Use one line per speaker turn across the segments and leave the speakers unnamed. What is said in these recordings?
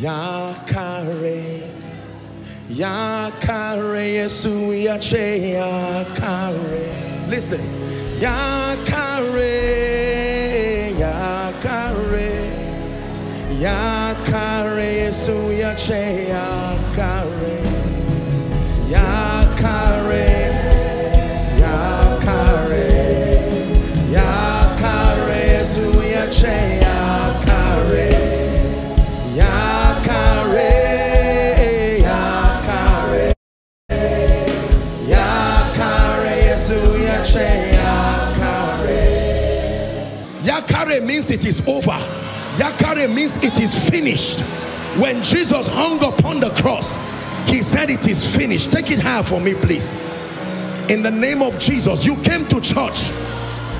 Yakare, Yakare, Yesu Yache, Yakare. Listen, Yakare, Yakare, Yakare, Yesu Yache, Yakare, Yakare. Means it is over. Yakare means it is finished. When Jesus hung upon the cross, he said it is finished. Take it high for me, please. In the name of Jesus, you came to church.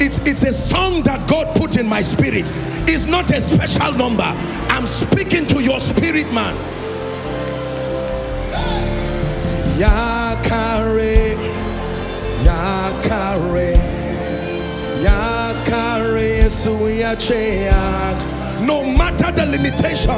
It's, it's a song that God put in my spirit. It's not a special number. I'm speaking to your spirit, man. Yakare, no matter the limitation.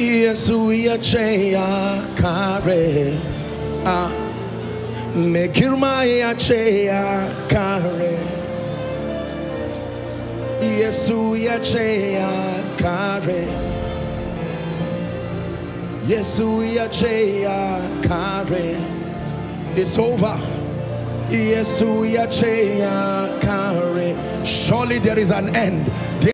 Yesu yache yakare. Ah. Mekirma yache yakare. Yesu yache yakare. Yesu yache yakare. It's over. Yesu yache yakare. Surely there is an end.